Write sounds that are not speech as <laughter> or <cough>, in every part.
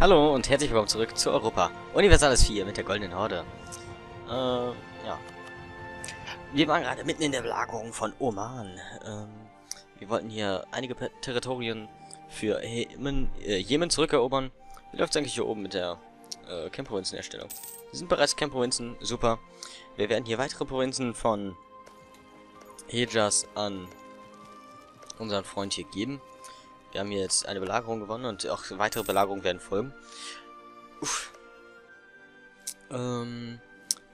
Hallo und herzlich willkommen zurück zu Europa. Universales 4 mit der Goldenen Horde. Äh, ja. Wir waren gerade mitten in der Belagerung von Oman. Ähm, wir wollten hier einige Territorien für Jemen, äh, Jemen zurückerobern. Wie läuft es eigentlich hier oben mit der äh, Camp-Provinzen-Erstellung? Wir sind bereits Camp-Provinzen, super. Wir werden hier weitere Provinzen von Hejaz an unseren Freund hier geben. Wir haben jetzt eine Belagerung gewonnen und auch weitere Belagerungen werden folgen. Uff. Ähm,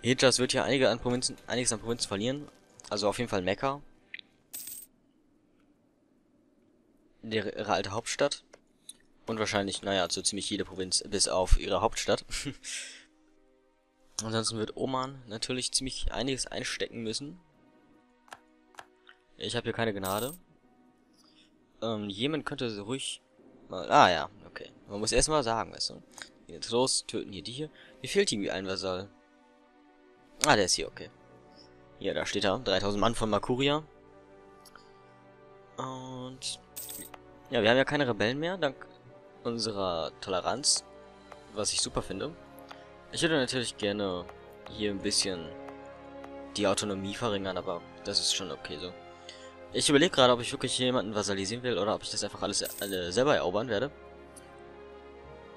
Hejaz wird hier einige an Provinzen, einiges an Provinzen verlieren. Also auf jeden Fall Mekka. Der, ihre alte Hauptstadt. Und wahrscheinlich, naja, so ziemlich jede Provinz bis auf ihre Hauptstadt. <laughs> Ansonsten wird Oman natürlich ziemlich einiges einstecken müssen. Ich habe hier keine Gnade. Ähm, Jemen könnte ruhig mal... Ah ja, okay. Man muss erstmal sagen, weißt du. Jetzt los, töten hier die hier. Mir fehlt irgendwie ein Vasall. Ah, der ist hier, okay. Hier, da steht er. 3000 Mann von Makuria. Und... Ja, wir haben ja keine Rebellen mehr, dank unserer Toleranz. Was ich super finde. Ich würde natürlich gerne hier ein bisschen die Autonomie verringern, aber das ist schon okay so. Ich überlege gerade, ob ich wirklich jemanden vasalisieren will oder ob ich das einfach alles alle selber erobern werde.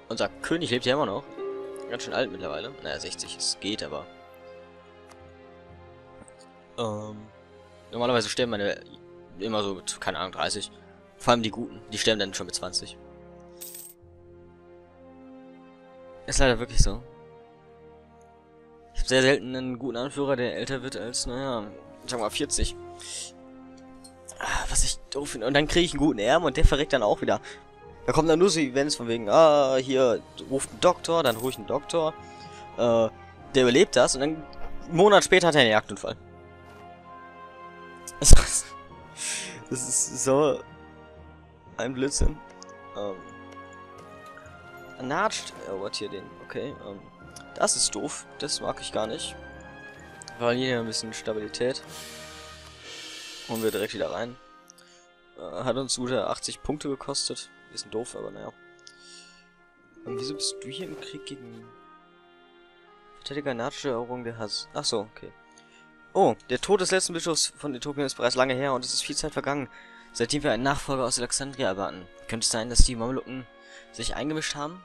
Unser König lebt ja immer noch. Ganz schön alt mittlerweile. Naja, 60, es geht aber. Ähm, normalerweise sterben meine immer so mit, keine Ahnung, 30. Vor allem die Guten. Die sterben dann schon mit 20. Ist leider wirklich so. Ich habe sehr selten einen guten Anführer, der älter wird als, naja, ich sag mal 40. Ah, was ich doof finde. Und dann kriege ich einen guten Erben und der verreckt dann auch wieder. Da kommen dann nur so Events von wegen, ah, hier ruft ein Doktor, dann ich einen Doktor. Äh, der überlebt das und dann einen Monat später hat er einen Jagdunfall. <laughs> Das ist so ein Blödsinn. Ähm. Natscht erobert hier den. Okay, ähm. Das ist doof. Das mag ich gar nicht. Weil hier ein bisschen Stabilität. Holen wir direkt wieder rein. Äh, hat uns gute 80 Punkte gekostet. Bisschen doof, aber naja. Und wieso bist du hier im Krieg gegen... Verteidiger Nazi-Eroberung der Hass. Ach so, okay. Oh, der Tod des letzten Bischofs von Äthiopien ist bereits lange her und es ist viel Zeit vergangen, seitdem wir einen Nachfolger aus Alexandria erwarten. Könnte es sein, dass die Mamelucken sich eingemischt haben?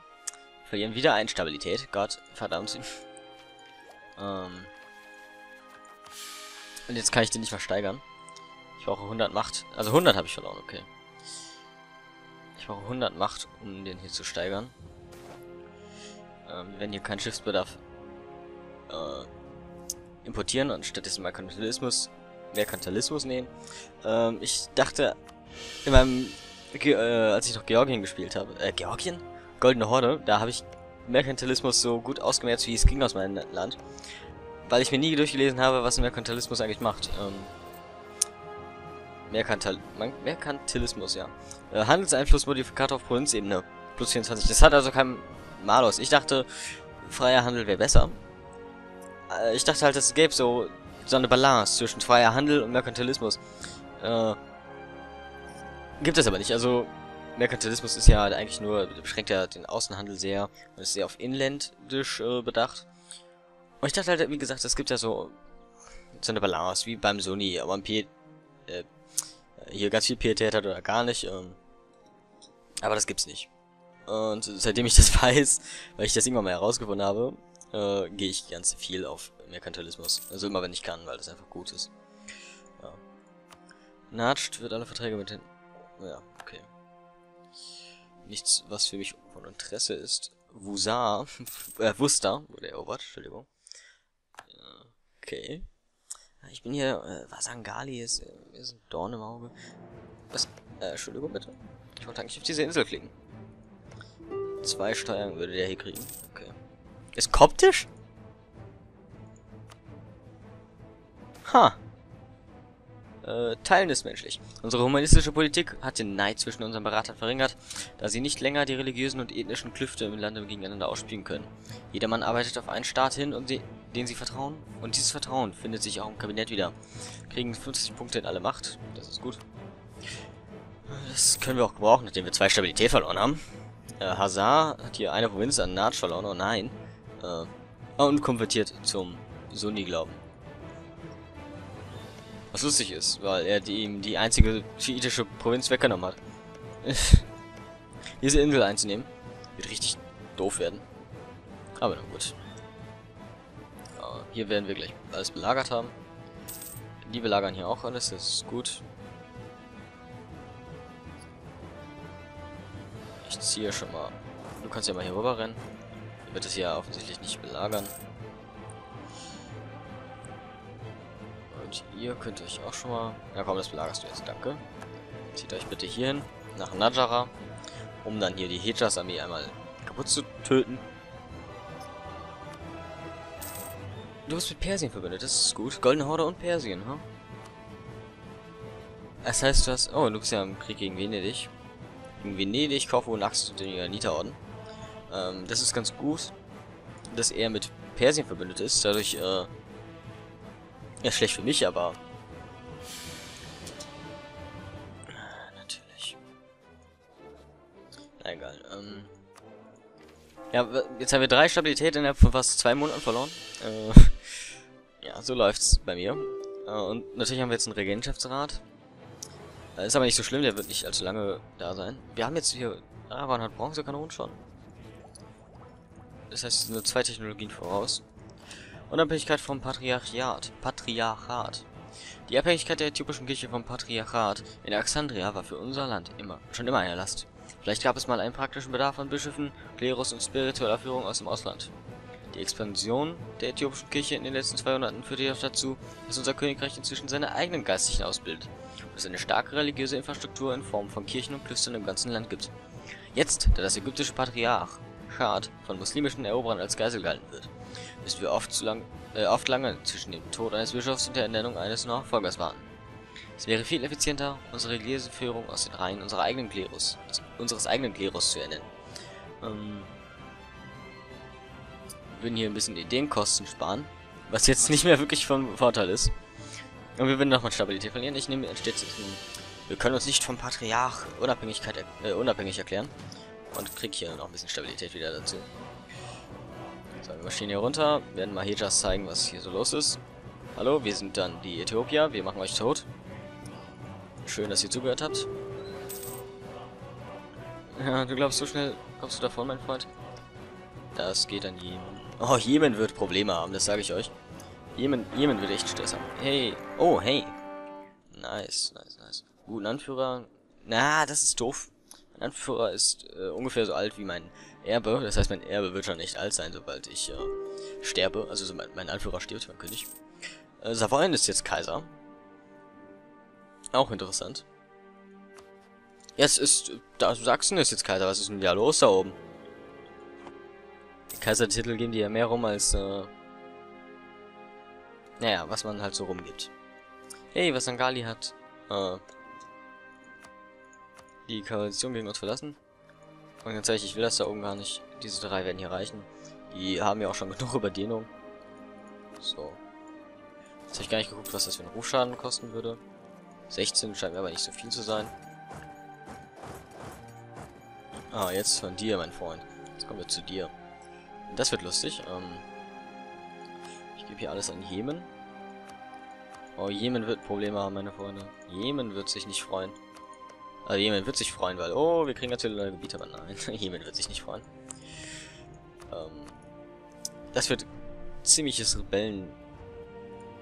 Verlieren wieder Einstabilität. Gott, verdammt. <laughs> ähm. Und jetzt kann ich den nicht mehr steigern. Ich brauche 100 Macht. Also 100 habe ich verloren, okay. Ich brauche 100 Macht, um den hier zu steigern. Ähm, werden hier keinen Schiffsbedarf äh, importieren und stattdessen Merkantilismus, Merkantilismus nehmen. Ähm, ich dachte, in meinem, Ge äh, als ich noch Georgien gespielt habe, äh, Georgien? Goldene Horde, da habe ich Merkantilismus so gut ausgemerzt, wie es ging aus meinem Land. Weil ich mir nie durchgelesen habe, was Merkantilismus eigentlich macht. Ähm, Merkantil Merkantilismus, ja. Äh, Handelseinflussmodifikator auf Provinzebene. Plus 24. Das hat also kein Malus. Ich dachte, freier Handel wäre besser. Äh, ich dachte halt, es gäbe so, so eine Balance zwischen freier Handel und Merkantilismus. Äh, gibt es aber nicht. Also, Merkantilismus ist ja eigentlich nur, beschränkt ja den Außenhandel sehr und ist sehr auf inländisch äh, bedacht. Und ich dachte halt, wie gesagt, es gibt ja so so eine Balance, wie beim Sony, aber ein P äh, hier ganz viel Pietät hat oder gar nicht. Ähm, aber das gibt's nicht. Und seitdem ich das <laughs> weiß, weil ich das irgendwann mal herausgefunden habe, äh, gehe ich ganz viel auf Merkantilismus. Also immer wenn ich kann, weil das einfach gut ist. Ja. Natscht wird alle Verträge mit den... Ja, okay. Nichts, was für mich von Interesse ist. Wusar, <laughs> äh, Wuster wurde erobert, Entschuldigung. Okay. Ich bin hier, äh, Vasangali ist, äh, ist ein Dorn im Auge. Was, äh, Entschuldigung bitte. Ich wollte eigentlich auf diese Insel klicken. Zwei Steuern würde der hier kriegen. Okay. Ist koptisch? Ha. Äh, Teilen ist menschlich. Unsere humanistische Politik hat den Neid zwischen unseren Beratern verringert, da sie nicht länger die religiösen und ethnischen Klüfte im Lande gegeneinander ausspielen können. Jedermann arbeitet auf einen Staat hin, und sie, den sie vertrauen, und dieses Vertrauen findet sich auch im Kabinett wieder. Kriegen 50 Punkte in alle Macht, das ist gut. Das können wir auch gebrauchen, nachdem wir zwei Stabilität verloren haben. Äh, Hazar hat hier eine Provinz an Natsch verloren, oh nein. Äh, und konvertiert zum Sunni-Glauben. Was lustig ist, weil er die, ihm die einzige schiitische Provinz weggenommen hat. <laughs> Diese Insel einzunehmen, wird richtig doof werden. Aber na gut. Hier werden wir gleich alles belagert haben. Die belagern hier auch alles, das ist gut. Ich ziehe schon mal. Du kannst ja mal hier rüber rennen. Wird es hier offensichtlich nicht belagern. Und ihr könnt euch auch schon mal... Ja komm, das belagerst du jetzt, danke. Zieht euch bitte hier hin, nach Najara, um dann hier die Hejas-Armee einmal kaputt zu töten. Du bist mit Persien verbündet, das ist gut. Goldene Horde und Persien, ha? Huh? Das heißt, du hast... Oh, du bist ja im Krieg gegen Venedig. Gegen Venedig, Korfu, Nax und den Johanniterorden. Ähm, das ist ganz gut, dass er mit Persien verbündet ist. Dadurch, äh... Ja, schlecht für mich, aber... Natürlich. Na, egal, ähm... Ja, jetzt haben wir drei Stabilität innerhalb von fast zwei Monaten verloren. Äh, ja, so läuft's bei mir. Äh, und natürlich haben wir jetzt einen Regentschaftsrat. Äh, ist aber nicht so schlimm, der wird nicht allzu lange da sein. Wir haben jetzt hier... Aragon hat Bronzekanonen schon. Das heißt, nur zwei Technologien voraus. Unabhängigkeit vom Patriarchat. Patriarchat. Die Abhängigkeit der äthiopischen Kirche vom Patriarchat in Alexandria war für unser Land immer, schon immer eine Last. Vielleicht gab es mal einen praktischen Bedarf an Bischöfen, Klerus und spiritueller Führung aus dem Ausland. Die Expansion der äthiopischen Kirche in den letzten 200 führte jedoch dazu, dass unser Königreich inzwischen seine eigenen Geistlichen ausbildet und es eine starke religiöse Infrastruktur in Form von Kirchen und Klöstern im ganzen Land gibt. Jetzt, da das ägyptische Patriarchat von muslimischen Eroberern als Geisel gehalten wird, müssen wir oft, zu lang, äh, oft lange zwischen dem Tod eines Bischofs und der Ernennung eines Nachfolgers warten. Es wäre viel effizienter, unsere religiöse Führung aus den Reihen unserer eigenen Klerus, unseres eigenen Klerus zu ernennen. Ähm, würden hier ein bisschen Ideenkosten sparen, was jetzt nicht mehr wirklich von Vorteil ist. Und wir würden nochmal Stabilität verlieren. Ich nehme entsteht wir können uns nicht vom Patriarch Unabhängigkeit äh, unabhängig erklären und krieg hier noch ein bisschen Stabilität wieder dazu. So, wir marschieren hier runter, werden mal Hejas zeigen, was hier so los ist. Hallo, wir sind dann die Äthiopier, wir machen euch tot. Schön, dass ihr zugehört habt. Ja, du glaubst, so schnell kommst du davon, mein Freund? Das geht an Jemen. Oh, Jemen wird Probleme haben, das sage ich euch. Jemen, Jemen wird echt Stress haben. Hey. Oh, hey. Nice, nice, nice. Guten Anführer. Na, das ist doof. Mein Anführer ist äh, ungefähr so alt wie mein Erbe. Das heißt, mein Erbe wird schon nicht alt sein, sobald ich äh, sterbe. Also so mein, mein, Anführer stirbt, mein König. Äh, Savoyen ist jetzt Kaiser. Auch interessant. Jetzt ist... Da, Sachsen ist jetzt Kaiser. Was ist denn da los da oben? Kaisertitel geben die ja mehr rum als... Äh, naja, was man halt so rumgibt. Hey, was Sangali hat äh, die Koalition gegen uns verlassen. Und ehrlich, ich will das da oben gar nicht. Diese drei werden hier reichen. Die haben ja auch schon genug Überdehnung. So. Jetzt habe ich gar nicht geguckt, was das für einen Rufschaden kosten würde. 16 scheint mir aber nicht so viel zu sein. Ah, jetzt von dir, mein Freund. Jetzt kommen wir zu dir. Das wird lustig. Ähm, ich gebe hier alles an Jemen. Oh, Jemen wird Probleme haben, meine Freunde. Jemen wird sich nicht freuen. Also Jemen wird sich freuen, weil, oh, wir kriegen natürlich neue Gebiete, aber nein, <laughs> Jemen wird sich nicht freuen. Ähm, das wird ziemliches Rebellen,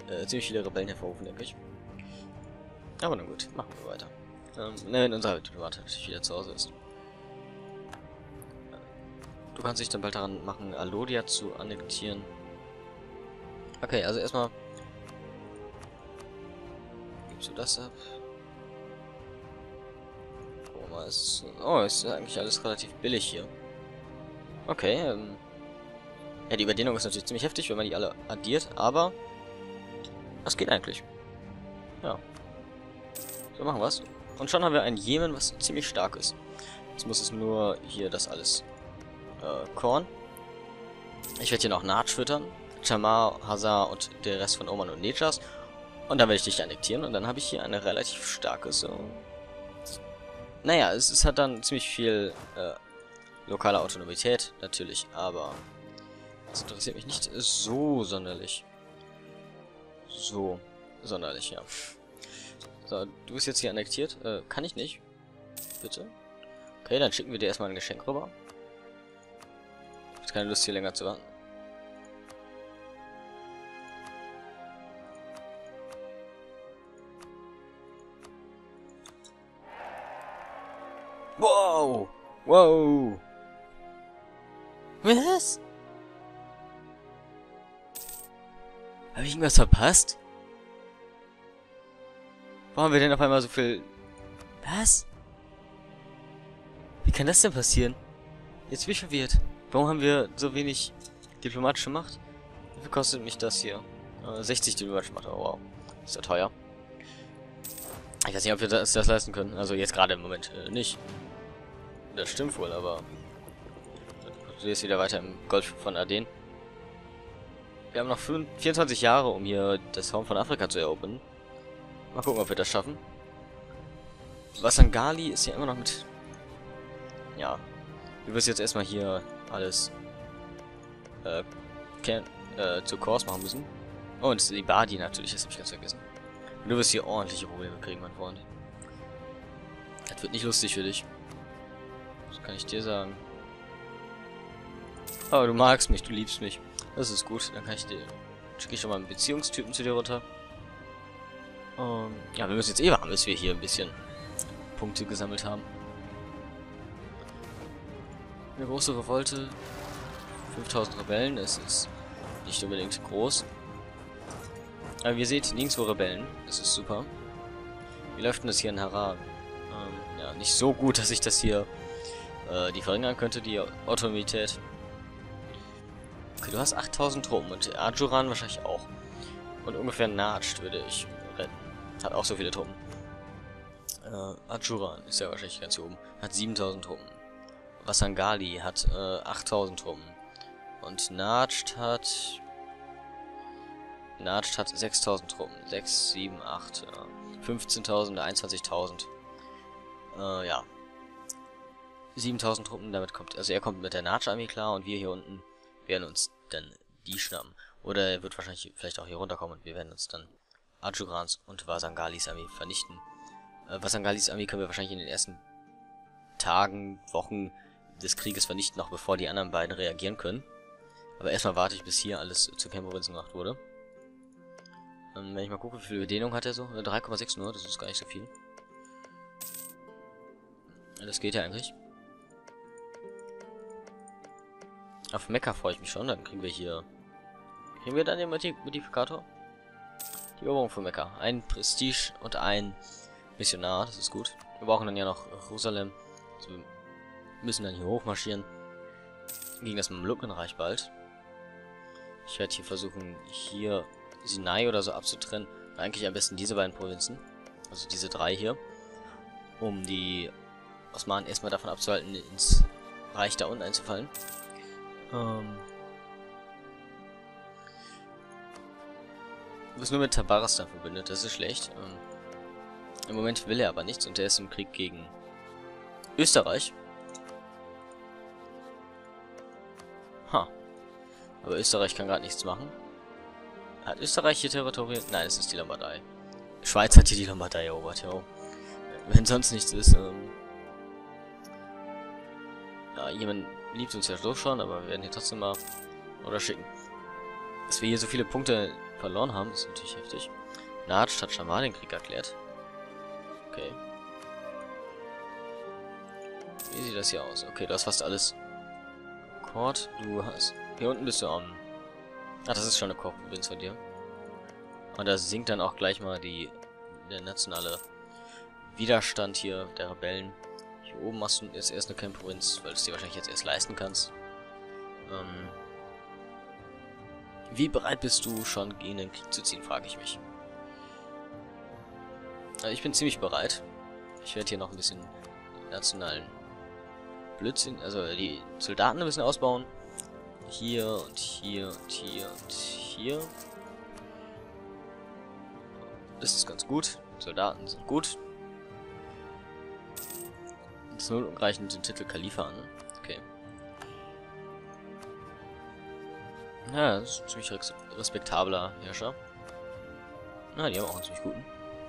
äh, ziemlich viele Rebellen hervorrufen, denke ich. Aber na gut, machen wir weiter. Ähm, wenn unser Diplomat natürlich wieder zu Hause ist. Du kannst dich dann bald daran machen, Alodia zu annektieren. Okay, also erstmal Gibst du das ab? Oh, mal, ist, oh, ist eigentlich alles relativ billig hier. Okay, ähm. Ja, die Überdehnung ist natürlich ziemlich heftig, wenn man die alle addiert, aber das geht eigentlich. Ja. So machen wir's. Und schon haben wir ein Jemen, was ziemlich stark ist. Jetzt muss es nur hier das alles äh, Korn. Ich werde hier noch Natsch füttern. Chamar, Hazar und der Rest von Oman und Nejas. Und dann werde ich dich annektieren und dann habe ich hier eine relativ starke so. Naja, es, es hat dann ziemlich viel äh, lokale Autonomität, natürlich, aber das interessiert mich nicht so sonderlich. So sonderlich, ja. So, du bist jetzt hier annektiert. Äh, kann ich nicht. Bitte. Okay, dann schicken wir dir erstmal ein Geschenk rüber. Habe keine Lust, hier länger zu warten. Wow! Wow! Was? Habe ich irgendwas verpasst? Warum haben wir denn auf einmal so viel... Was? Wie kann das denn passieren? Jetzt bin ich verwirrt. Warum haben wir so wenig diplomatische Macht? Wie viel kostet mich das hier? Äh, 60 diplomatische Macht, oh wow. Ist ja teuer. Ich weiß nicht, ob wir das, das leisten können. Also jetzt gerade im Moment äh, nicht. Das stimmt wohl, aber... Du jetzt wieder weiter im Golf von Aden. Wir haben noch 24 Jahre, um hier das Horn von Afrika zu erobern. Mal gucken, ob wir das schaffen. Wasangali ist ja immer noch mit... Ja. Wir müssen jetzt erstmal hier alles äh, äh, zu Kurs machen müssen. Oh, und die Badi natürlich, das habe ich ganz vergessen. Du wirst hier ordentliche Probleme kriegen, mein Freund. Das wird nicht lustig für dich. Das kann ich dir sagen. Aber du magst mich, du liebst mich. Das ist gut. Dann kann ich dir... Schicke ich schon mal einen Beziehungstypen zu dir runter. Um, ja, wir müssen jetzt eh warten, bis wir hier ein bisschen Punkte gesammelt haben. Eine große Revolte. 5000 Rebellen, es ist nicht unbedingt groß. Aber ihr seht, nirgendwo Rebellen. Das ist super. Wie läuft denn das hier in Harar? Ähm, ja, nicht so gut, <laughs> dass ich das hier äh, die verringern könnte, die Autonomität. Okay, du hast 8000 Truppen und Ajuran wahrscheinlich auch. Und ungefähr Natscht würde ich retten. Hat auch so viele Truppen. Äh, Ajuran ist ja wahrscheinlich ganz hier oben. Hat 7000 Truppen. Wasangali hat äh, 8000 Truppen. Und Natscht hat... Natscht hat 6000 Truppen. 6, 7, 8, äh, 15.000, 21.000. Äh, ja. 7000 Truppen, damit kommt... Also er kommt mit der Natsch-Armee klar und wir hier unten werden uns dann die schnappen. Oder er wird wahrscheinlich vielleicht auch hier runterkommen und wir werden uns dann Ajurans und Vasangalis Armee vernichten. Äh, Vasangalis Armee können wir wahrscheinlich in den ersten Tagen, Wochen des Krieges vernichten, noch bevor die anderen beiden reagieren können. Aber erstmal warte ich, bis hier alles zur Kernprovinz gemacht wurde. Ähm, wenn ich mal gucke, wie viel Bedehnung hat er so? 3,6 nur, das ist gar nicht so viel. Das geht ja eigentlich. Auf Mecha freue ich mich schon, dann kriegen wir hier... Kriegen wir dann den Modifikator? Die Eroberung von Mekka. Ein Prestige und ein Missionar, das ist gut. Wir brauchen dann ja noch Jerusalem. Also müssen dann hier hochmarschieren. Gegen das Mamlukenreich bald. Ich werde hier versuchen, hier Sinai oder so abzutrennen. Eigentlich am besten diese beiden Provinzen. Also diese drei hier. Um die Osmanen erstmal davon abzuhalten, ins Reich da unten einzufallen. Ähm Du bist nur mit Tabaristan verbündet, das ist schlecht. Ähm, Im Moment will er aber nichts und er ist im Krieg gegen Österreich. Ha. Aber Österreich kann gerade nichts machen. Hat Österreich hier Territorien? Nein, es ist die Lombardei. Schweiz hat hier die Lombardei erobert, ja. Wenn sonst nichts ist, ähm... Ja, jemand liebt uns ja so schon, aber wir werden hier trotzdem mal... Oder schicken. Dass wir hier so viele Punkte verloren haben, ist natürlich heftig. Natsch hat schon mal den Krieg erklärt. Okay. Wie sieht das hier aus? Okay, du hast fast alles. Kord, du hast... Hier unten bist du am... Ach, das ist schon eine Kochprovinz von dir. Und da sinkt dann auch gleich mal die der nationale Widerstand hier der Rebellen. Hier oben machst du jetzt erst eine Kernprovinz, weil du es dir wahrscheinlich jetzt erst leisten kannst. Ähm, wie bereit bist du schon in den Krieg zu ziehen, frage ich mich. Also ich bin ziemlich bereit. Ich werde hier noch ein bisschen nationalen Blödsinn, also die Soldaten ein bisschen ausbauen. Hier und hier und hier und hier. Das ist ganz gut. Soldaten sind gut. Zur Not reichen den Titel Kalifa an. Ne? Okay. Ja, das ist ein ziemlich respektabler Herrscher. Na, die haben auch einen ziemlich guten.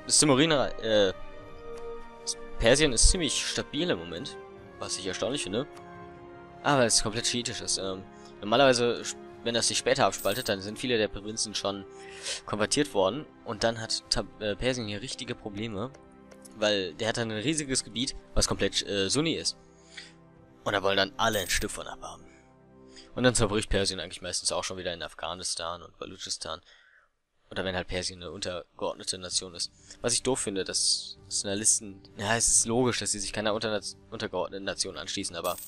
Das Timuriner, äh, Das Persien ist ziemlich stabil im Moment was ich erstaunlich finde. Aber es ist komplett schiitisch. Ähm, normalerweise, wenn das sich später abspaltet, dann sind viele der Provinzen schon konvertiert worden. Und dann hat Tab äh, Persien hier richtige Probleme. Weil der hat dann ein riesiges Gebiet, was komplett äh, Sunni ist. Und da wollen dann alle ein Stück von abhaben. Und dann zerbricht Persien eigentlich meistens auch schon wieder in Afghanistan und Balutschistan. Oder wenn halt Persien eine untergeordnete Nation ist. Was ich doof finde, dass Nationalisten... Ja, es ist logisch, dass sie sich keiner unter untergeordneten Nation anschließen, aber...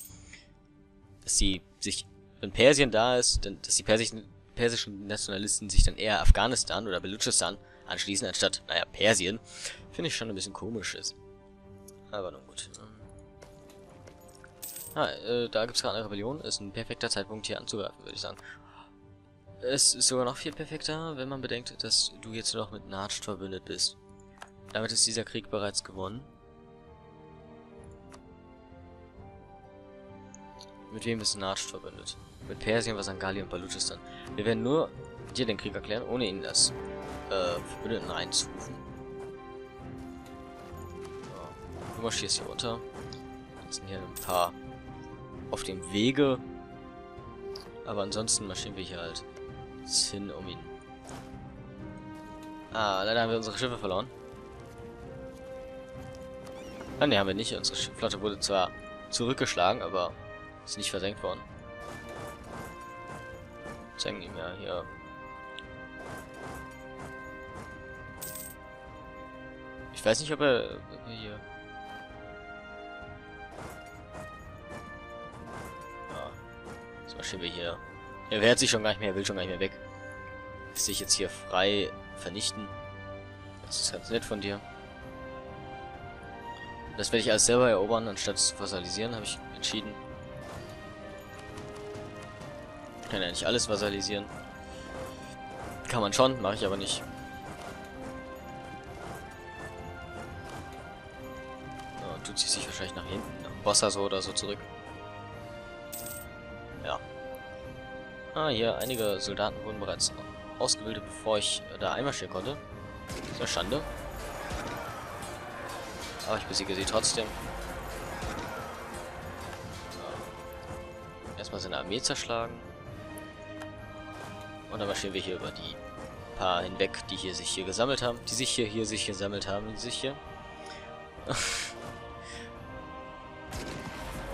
Dass sie sich... Wenn Persien da ist, dann, dass die persischen, persischen Nationalisten sich dann eher Afghanistan oder Balutschistan anschließen, anstatt, naja, Persien, finde ich schon ein bisschen komisch ist. Aber nun gut. Ah, äh, da gibt es gerade eine Rebellion. Ist ein perfekter Zeitpunkt hier anzugreifen, würde ich sagen. Es ist sogar noch viel perfekter, wenn man bedenkt, dass du jetzt noch mit Natscht verbündet bist. Damit ist dieser Krieg bereits gewonnen. Mit wem ist Natscht verbündet? Mit Persien, Vasangali und Balutschistan. Wir werden nur dir den Krieg erklären, ohne ihnen das äh, Verbündeten reinzurufen. So. Du marschierst hier runter. Das sind hier ein paar auf dem Wege. Aber ansonsten marschieren wir hier halt hin, um ihn. Ah, leider haben wir unsere Schiffe verloren. Ah, ne, haben wir nicht. Unsere Flotte wurde zwar zurückgeschlagen, aber ist nicht versenkt worden. Zeigen ihm ja hier. Ich weiß nicht, ob er, ob er hier marschieren wir hier. Er wehrt sich schon gar nicht mehr, er will schon gar nicht mehr weg. Lässt sich jetzt hier frei vernichten. Das ist ganz nett von dir. Das werde ich alles selber erobern, anstatt zu vasalisieren, habe ich entschieden. Ich kann ja nicht alles vasalisieren. Kann man schon, mache ich aber nicht. So, tut sich wahrscheinlich nach hinten, nach Bossa so oder so zurück. Ah, hier, einige Soldaten wurden bereits ausgebildet, bevor ich äh, da einmarschieren konnte. Sehr Schande. Aber ich besiege sie trotzdem. Erstmal seine Armee zerschlagen. Und dann marschieren wir hier über die paar hinweg, die hier sich hier gesammelt haben. Die sich hier, hier sich gesammelt haben, sich hier. <laughs>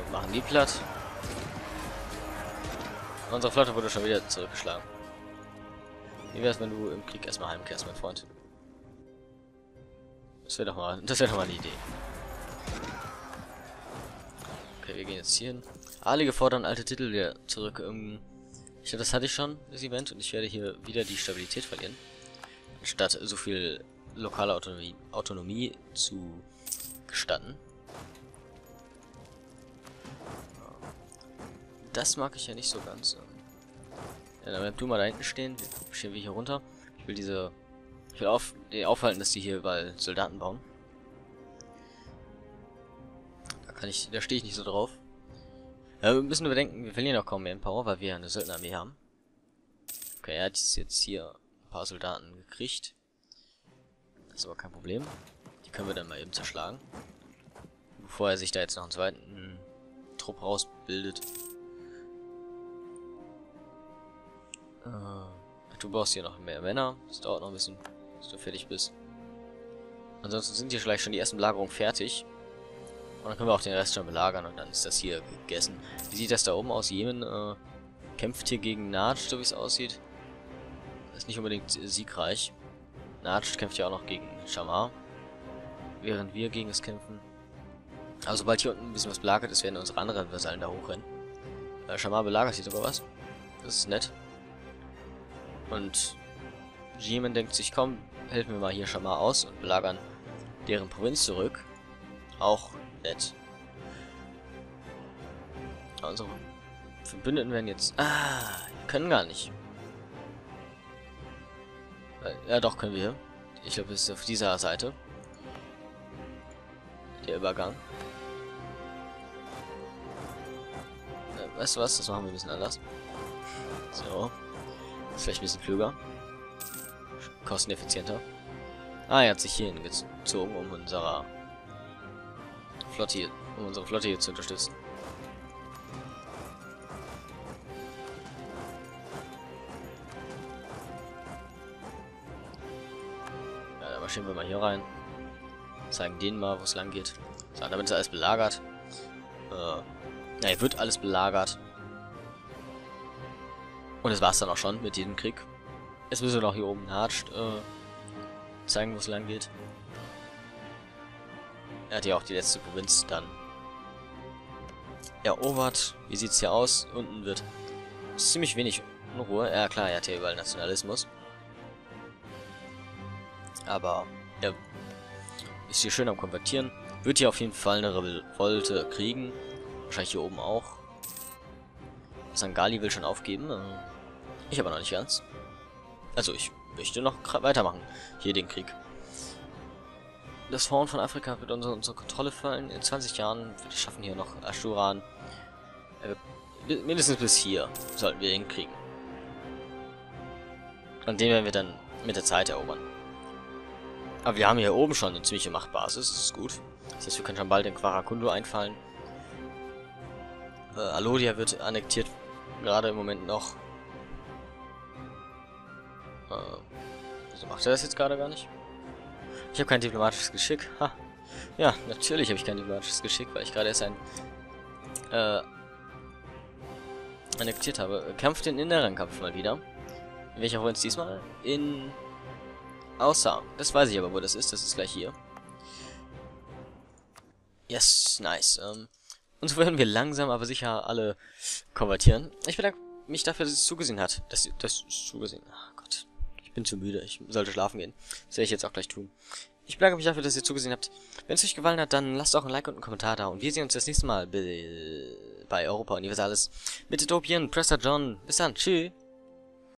Und machen die platt. Unsere Flotte wurde schon wieder zurückgeschlagen. Wie wär's, wenn du im Krieg erstmal heimkehrst, mein Freund? Das wäre doch mal, das wäre doch mal eine Idee. Okay, wir gehen jetzt hier hin. Adlige fordern alte Titel wieder zurück. Ähm, ich glaube, das hatte ich schon, das Event, und ich werde hier wieder die Stabilität verlieren. Anstatt so viel lokale Autonomie, Autonomie zu gestatten. Das mag ich ja nicht so ganz. Ja, dann bleib du mal da hinten stehen. Wir stehen wir hier runter. Ich will diese... Ich will auf, die aufhalten, dass die hier überall Soldaten bauen. Da kann ich... Da stehe ich nicht so drauf. Ja, wir müssen bedenken, wir verlieren auch kaum mehr Power, weil wir eine Söldnerarmee haben. Okay, er hat jetzt hier ein paar Soldaten gekriegt. Das ist aber kein Problem. Die können wir dann mal eben zerschlagen. Bevor er sich da jetzt noch einen zweiten Trupp rausbildet. Du brauchst hier noch mehr Männer. Das dauert noch ein bisschen, bis du fertig bist. Ansonsten sind hier vielleicht schon die ersten Belagerungen fertig. Und dann können wir auch den Rest schon belagern und dann ist das hier gegessen. Wie sieht das da oben aus? Jemen äh, kämpft hier gegen Natsch, so wie es aussieht. Das ist nicht unbedingt siegreich. Natsch kämpft ja auch noch gegen Shamar. Während wir gegen es kämpfen. Aber sobald hier unten ein bisschen was belagert ist, werden unsere anderen Vasallen da hochrennen. Äh, Shamar belagert hier sogar was. Das ist nett. Und Jemen denkt sich, komm, helfen wir mal hier schon mal aus und belagern deren Provinz zurück. Auch nett. Also, Verbündeten werden jetzt... Ah, können gar nicht. Ja, doch, können wir. Ich glaube, es ist auf dieser Seite. Der Übergang. Äh, weißt du was? Das machen wir ein bisschen anders. So. Vielleicht ein bisschen klüger. Kosteneffizienter. Ah, er hat sich hier hingezogen, um unserer Flotte, um unsere Flotte hier zu unterstützen. Ja, dann marschieren wir mal hier rein. Zeigen denen mal, wo es lang geht. So, damit ist alles belagert. Äh, ja, hier wird alles belagert. Und das war's dann auch schon mit diesem Krieg. Jetzt müssen wir noch hier oben Hartscht äh, zeigen, wo es lang geht. Er hat ja auch die letzte Provinz dann erobert. Wie sieht's hier aus? Unten wird ziemlich wenig Unruhe. Ja klar, er hat hier überall Nationalismus. Aber er ist hier schön am Konvertieren. Wird hier auf jeden Fall eine Revolte kriegen. Wahrscheinlich hier oben auch. St. Gali will schon aufgeben. Ich aber noch nicht ganz. Also ich möchte noch weitermachen. Hier den Krieg. Das Horn von Afrika wird unter unsere Kontrolle fallen. In 20 Jahren wird es schaffen hier noch Ashuran. Äh, mindestens bis hier sollten wir ihn kriegen. Und den werden wir dann mit der Zeit erobern. Aber wir haben hier oben schon eine ziemliche Machtbasis. Das ist gut. Das heißt, wir können schon bald in Quarakundo einfallen. Äh, Alodia wird annektiert. Gerade im Moment noch. Äh, wieso macht er das jetzt gerade gar nicht? Ich habe kein diplomatisches Geschick. Ha. Ja, natürlich habe ich kein diplomatisches Geschick, weil ich gerade erst ein äh, annektiert habe. Kämpft den inneren Kampf mal wieder. Welcher Provinz diesmal? In Außer. Das weiß ich aber, wo das ist. Das ist gleich hier. Yes, nice. Ähm, und so werden wir langsam, aber sicher alle konvertieren. Ich bedanke mich dafür, dass es zugesehen hat. Dass das zugesehen. Ach Gott. Ich bin zu müde. Ich sollte schlafen gehen. Das werde ich jetzt auch gleich tun. Ich bedanke mich dafür, dass ihr zugesehen habt. Wenn es euch gefallen hat, dann lasst auch ein Like und einen Kommentar da. Und wir sehen uns das nächste Mal bei Europa Universalis mit Utopien, Prester John. Bis dann. Tschüss.